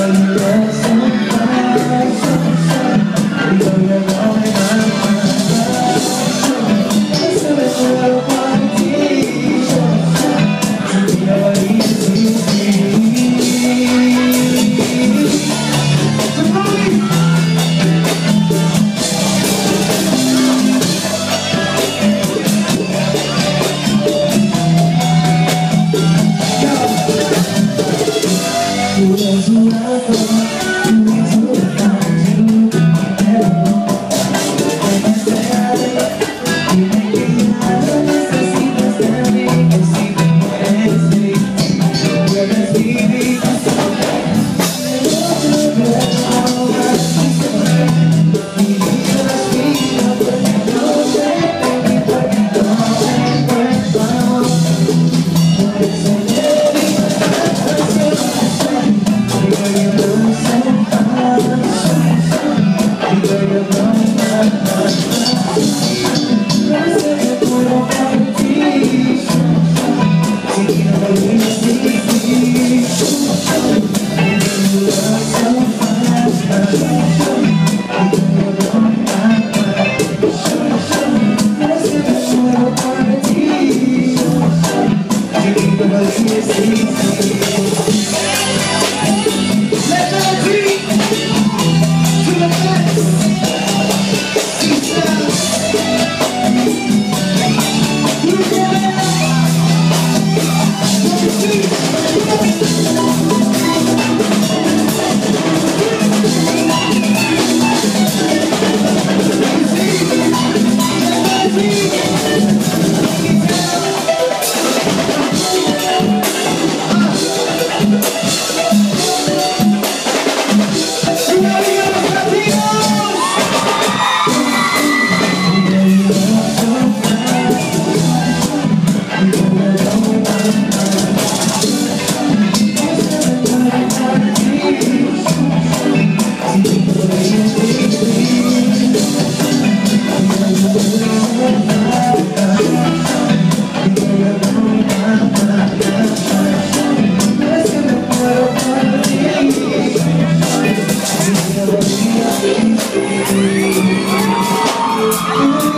one lost Oh.